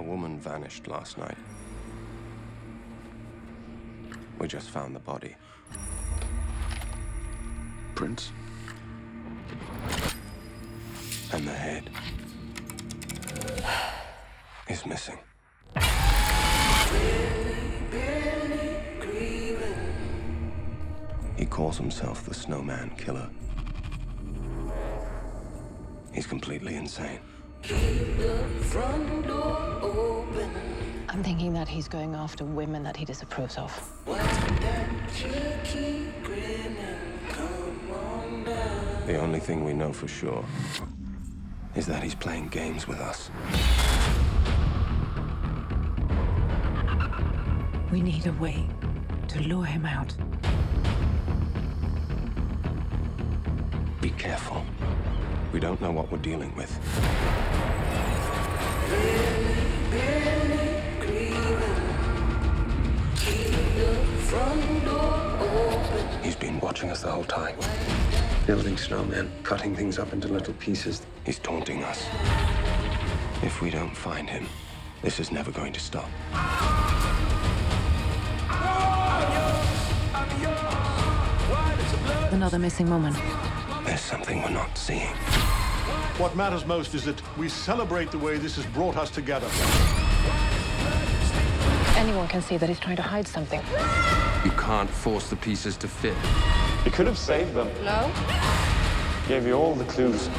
woman vanished last night. We just found the body. Prince? And the head is missing. He calls himself the Snowman Killer. He's completely insane. I'm thinking that he's going after women that he disapproves of. The only thing we know for sure is that he's playing games with us. We need a way to lure him out. Be careful. We don't know what we're dealing with. He's been watching us the whole time. Building snowmen, cutting things up into little pieces. He's taunting us. If we don't find him, this is never going to stop. Another missing woman. There's something we're not seeing. What matters most is that we celebrate the way this has brought us together. Anyone can see that he's trying to hide something. You can't force the pieces to fit. You could have saved them. No? Gave you all the clues.